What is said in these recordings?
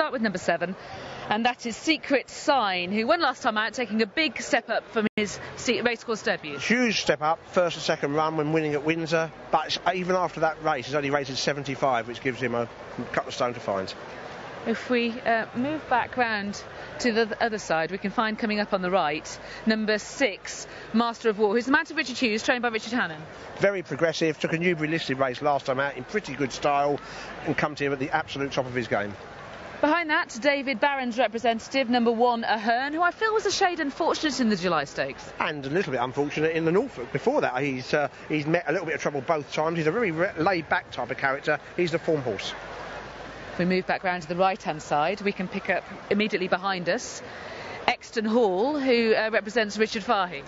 start with number seven, and that is Secret Sign, who won last time out, taking a big step up from his racecourse debut. Huge step up, first and second run when winning at Windsor, but even after that race, he's only rated 75, which gives him a couple of stone to find. If we uh, move back round to the other side, we can find coming up on the right number six, Master of War, who's the mount of Richard Hughes, trained by Richard Hannon. Very progressive, took a Newbury listed race last time out in pretty good style and come to him at the absolute top of his game. Behind that, David Barron's representative, number one, Ahern, who I feel was a shade unfortunate in the July Stakes. And a little bit unfortunate in the Norfolk. Before that, he's uh, he's met a little bit of trouble both times. He's a very laid-back type of character. He's the form horse. If we move back round to the right-hand side, we can pick up immediately behind us Euxton Hall, who uh, represents Richard Fahey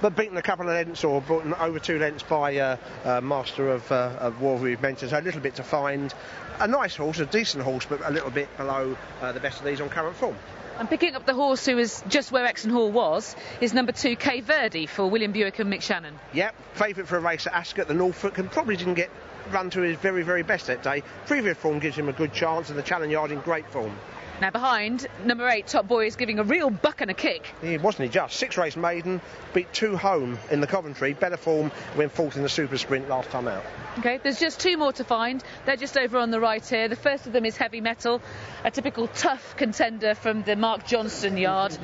but beaten a couple of lengths or over two lengths by uh, uh, Master of, uh, of War, we've mentioned. So a little bit to find. A nice horse, a decent horse, but a little bit below uh, the best of these on current form. And picking up the horse who is just where Euxton Hall was is number two, Cay Verde for William Buick and Mick Channon. Yep, favourite for a race at Ascot, the Norfolk, and probably didn't get run to his very, very best that day. Previous form gives him a good chance, and the Challenge Yard in great form. Now behind, number eight, Top Boy, is giving a real buck and a kick. He wasn't he just? Six race maiden, beat two home in the Coventry, better form when fourth in the super sprint last time out. Okay, there's just two more to find. They're just over on the right here. The first of them is Heavy Metal, a typical tough contender from the Mark Johnston yard.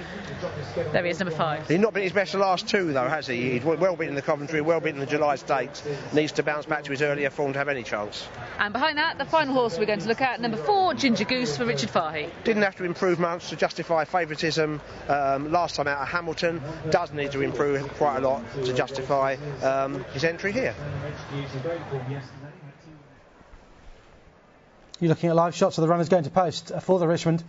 There he is, number five. He's not been his best the last two, though, has he? He's well beaten the Coventry, well beaten the July Stakes. Needs to bounce back to his earlier form to have any chance. And behind that, the final horse we're going to look at, number four, Ginger Goose for Richard Fahey. Didn't have to improve much to justify favouritism um, last time out at Hamilton. Does need to improve quite a lot to justify um, his entry here. You're looking at live shots of the runners going to post for the Richmond.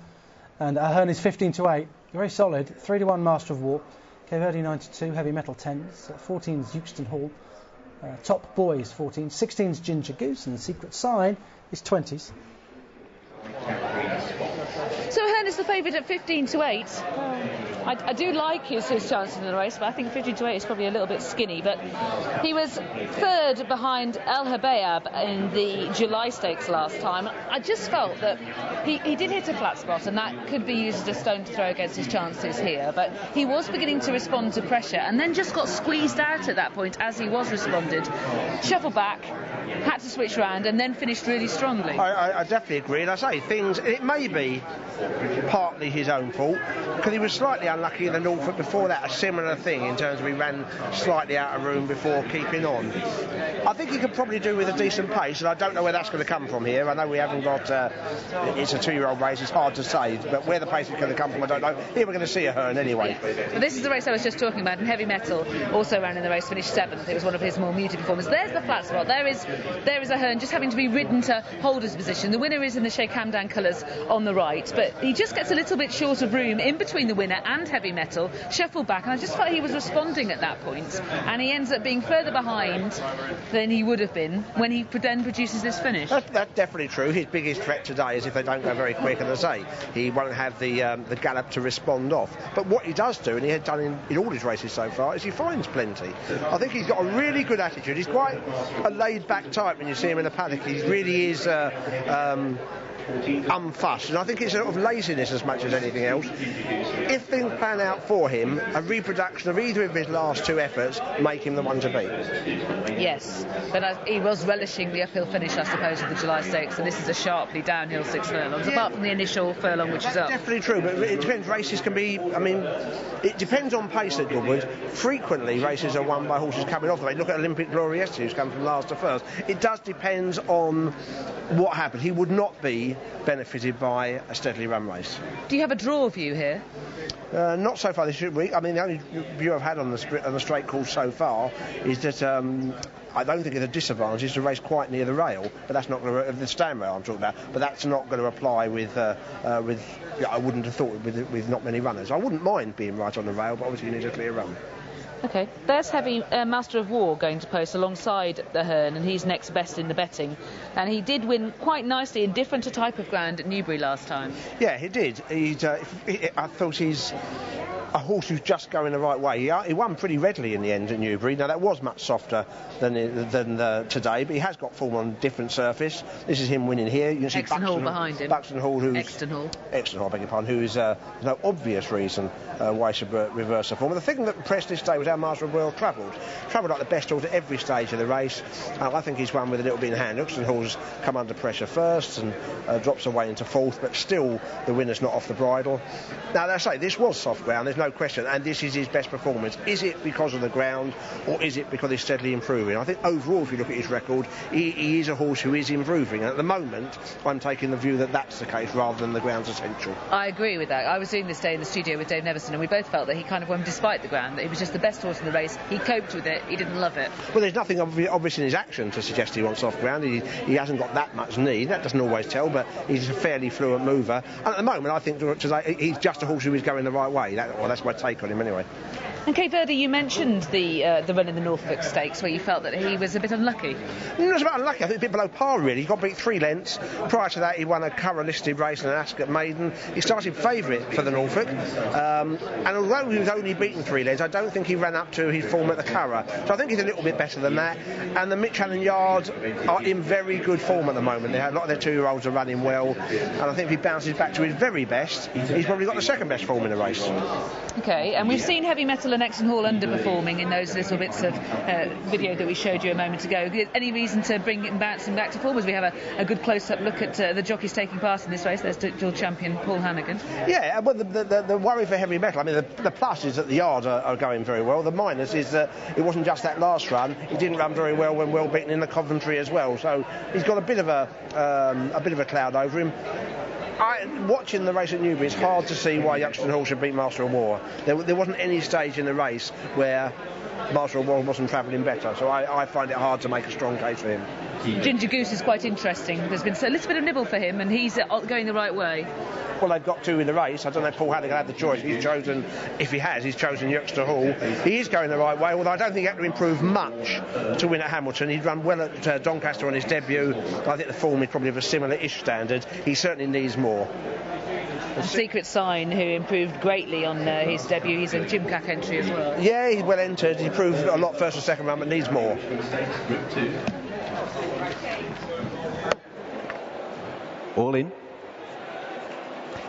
And Ahern is 15 to 8. Very solid. 3 to 1 Master of War. Cay Verde 92, Heavy Metal 10s. 14's Euxton Hall. Uh, top Boys 14. 16's Ginger Goose. And the Secret Sign is 20s. So Ahern is the favourite at 15 to 8. I, I, do like his, his chances in the race, but I think 15 to 8 is probably a little bit skinny. But he was third behind Alhebayeb in the July Stakes last time. I just felt that he, he did hit a flat spot, and that could be used as a stone to throw against his chances here. But he was beginning to respond to pressure, and then just got squeezed out at that point as he was responded. Shuffled back, had to switch round, and then finished really strongly. I, I, I definitely agree, and I say things. It may be partly his own fault because he was slightly unlucky in the Norfolk before that, a similar thing in terms of he ran slightly out of room before keeping on. I think he could probably do with a decent pace, and I don't know where that's going to come from here. I know we haven't got, uh, it's a two year old race, it's hard to say, but where the pace is going to come from, I don't know. Here we're going to see a Ahern anyway. Well, this is the race I was just talking about, and Heavy Metal also ran in the race, finished seventh. It was one of his more muted performances. There's the flat spot. There is there is Ahern just having to be ridden to hold his position. The winner is in the Sheikh Hamdan colours on the right, but he just gets a little bit short of room in between the winner and Heavy Metal, shuffled back, and I just felt he was responding at that point, and he ends up being further behind than he would have been when he then produces this finish. That's, that's definitely true. His biggest threat today is if they don't go very quick, and as I say, he won't have the um, the gallop to respond off. But what he does do, and he has done in, in all his races so far, is he finds plenty. I think he's got a really good attitude. He's quite a laid-back type when you see him in a paddock. He really is. Uh, um, unfussed, and I think it's a sort of laziness as much as anything else. If things pan out for him, a reproduction of either of his last two efforts make him the one to beat. Yes, but I, he was relishing the uphill finish, I suppose, of the July Stakes, and this is a sharply downhill six furlongs, yeah. apart from the initial furlong, which is up. Definitely true, but it depends. Races can be, I mean, it depends on pace at Goodwood. Frequently, races are won by horses coming off the way. Look at Olympic Gloriette, who's come from last to first. It does depend on what happened. He would not be benefited by a steadily run race. Do you have a draw view here? Uh, not so far this week. I mean, the only view I've had on the, on the straight course so far is that um, I don't think it's a disadvantage to race quite near the rail, but that's not going to the stand rail I'm talking about. But that's not going to apply with uh, uh, with. Yeah, I wouldn't have thought with with not many runners. I wouldn't mind being right on the rail, but obviously you need a clear run. Okay, there's Heavy uh, Master of War going to post alongside the Hearn, and he's next best in the betting. And he did win quite nicely in different to type of ground at Newbury last time. Yeah, he did. Uh, he, I thought he's a horse who's just going the right way. He, uh, he won pretty readily in the end at Newbury. Now that was much softer than than uh, today, but he has got form on different surface. This is him winning here. You can see Euxton Buxton, Hall behind him. Buxton Hall, who's Euxton Hall. Euxton Hall, I beg your pardon, who is uh, no obvious reason uh, why he should reverse the form. But the thing that impressed this day was how Master of War travelled. Travelled like the best horse at every stage of the race. I think he's won with a little bit in hand. Euxton Hall's come under pressure first and uh, drops away into fourth, but still the winner's not off the bridle. Now, I say this was soft ground. There's no question, and this is his best performance. Is it because of the ground, or is it because he's steadily improving? I think overall, if you look at his record, he, he is a horse who is improving. And at the moment, I'm taking the view that that's the case rather than the ground's essential. I agree with that. I was doing this day in the studio with Dave Nevison, and we both felt that he kind of won despite the ground. That he was just the best horse in the race. He coped with it. He didn't love it. Well, there's nothing obvious in his action to suggest he wants off ground. He, he hasn't got that much need. That doesn't always tell, but he's a fairly fluent mover. And at the moment, I think today he's just a horse who is going the right way. That, that's my take on him anyway. And Cape Verde, you mentioned the uh, the run in the Norfolk Stakes where you felt that he was a bit unlucky. Not was a bit unlucky. I think a bit below par really. He got beat three lengths. Prior to that, he won a Curragh listed race and an Ascot Maiden. He started favourite for the Norfolk, um, and although he was only beaten three lengths, I don't think he ran up to his form at the Curragh. So I think he's a little bit better than that. And the Mick Channon Yards are in very good form at the moment. They have, a lot of their two-year-olds are running well, and I think if he bounces back to his very best, he's probably got the second best form in the race. Okay, and we've seen heavy metal and Euxton Hall underperforming in those little bits of uh, video that we showed you a moment ago. Any reason to bring him back, back to form? As we have a, a good close-up look at uh, the jockeys taking part in this race. There's dual champion Paul Hanagan. Yeah, well, the, the, the, worry for heavy metal, I mean, the, the plus is that the yards are, are, going very well. The minus is that it wasn't just that last run. He didn't run very well when well beaten in the Coventry as well. So he's got a bit of a um, a bit of a cloud over him. I, watching the race at Newbury, it's hard to see why Euxton Hall should beat Master of War. There, there wasn't any stage in the race where Master of War wasn't travelling better, so I, I, find it hard to make a strong case for him. Ginger Goose is quite interesting. There's been a little bit of nibble for him, and he's uh, going the right way. Well, they've got two in the race. I don't know if Paul Hanagan had the choice. He's chosen, if he has, he's chosen Euxton Hall. He is going the right way, although I don't think he had to improve much to win at Hamilton. He'd run well at uh, Doncaster on his debut. I think the form is probably of a similar-ish standard. He certainly needs more. A secret sign who improved greatly on uh, his debut. He's a Gimcrack entry as well. Yeah, he's well entered. He improved a lot first and second run, but needs more. All in.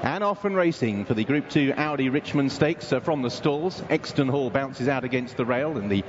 And off and racing for the Group 2 Audi Richmond Stakes uh, from the stalls. Euxton Hall bounces out against the rail in the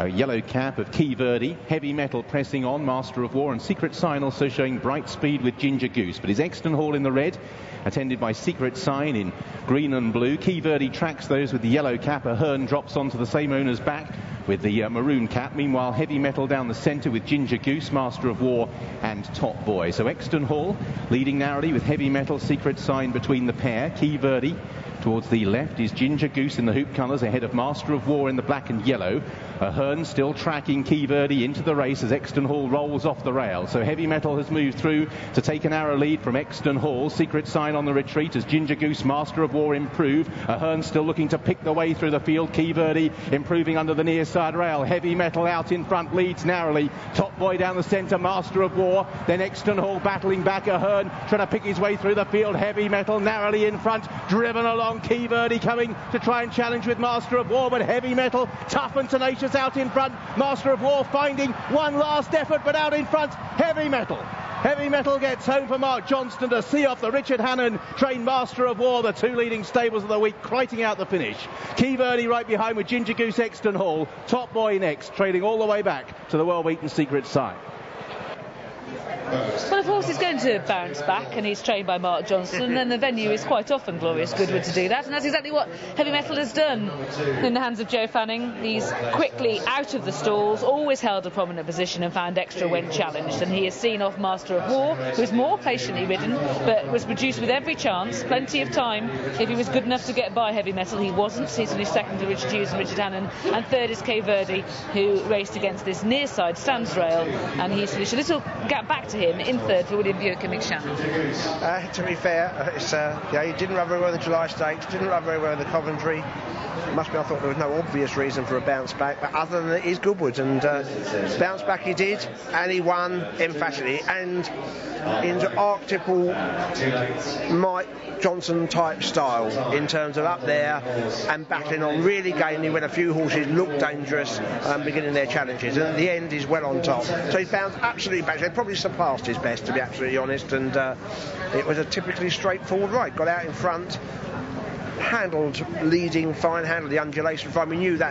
uh, yellow cap of Cay Verde. Heavy Metal pressing on, Master of War, and Secret Sign also showing bright speed with Ginger Goose. But is Euxton Hall in the red attended by Secret Sign in green and blue. Cay Verde tracks those with the yellow cap. Ahern drops onto the same owner's back with the uh, maroon cap. Meanwhile, Heavy Metal down the centre with Ginger Goose, Master of War, and Top Boy. So Euxton Hall leading narrowly with Heavy Metal, Secret Sign between the pair. Cay Verde Towards the left is Ginger Goose in the hoop colours ahead of Master of War in the black and yellow. Ahern still tracking Cay Verde into the race as Euxton Hall rolls off the rail. So Heavy Metal has moved through to take an arrow lead from Euxton Hall. Secret sign on the retreat as Ginger Goose, Master of War, improve. Ahern still looking to pick the way through the field. Cay Verde improving under the near side rail. Heavy Metal out in front leads narrowly. Top Boy down the centre, Master of War. Then Euxton Hall battling back. Ahern trying to pick his way through the field. Heavy Metal narrowly in front, driven along Cay Verde coming to try and challenge with Master of War, but heavy metal, tough and tenacious out in front. Master of War finding one last effort, but out in front, heavy metal. Heavy Metal gets home for Mark Johnston to see off the Richard Hannon trained Master of War, the two leading stables of the week, criting out the finish. Cay Verde right behind with Ginger Goose Euxton Hall. Top Boy next, trading all the way back to the well-beaten Secret Sign. Well, of course, he's going to bounce back, and he's trained by Mark Johnston, and the venue is quite often Glorious Goodwood to do that, and that's exactly what Heavy Metal has done in the hands of Joe Fanning. He's quickly out of the stalls, always held a prominent position, and found extra when challenged, and he has seen off Master of War, who is more patiently ridden, but was produced with every chance, plenty of time. If he was good enough to get by Heavy Metal, he wasn't. He's finished second to Richard Hughes and Richard Hannon, and third is Cay Verde, who raced against this near side stands rail, and he's finished a little gap back to him in third for William Buick and Mick Channon. Uh, to be fair, uh, it's, uh, yeah, he didn't run very well in the July Stakes, didn't run very well in the Coventry. It Must be, I thought there was no obvious reason for a bounce back, but other than that, he's Goodwood, and uh, bounce back he did, and he won emphatically. And into archetypal, Mike Johnston type style in terms of up there and battling on really gamely when a few horses look dangerous um, beginning their challenges. And at the end, he's well on top. So he bounced absolutely back. They probably surpassed his best, to be absolutely honest. And uh, it was a typically straightforward ride. Got out in front, handled leading fine, handled the undulation fine. We knew that